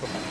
Come on.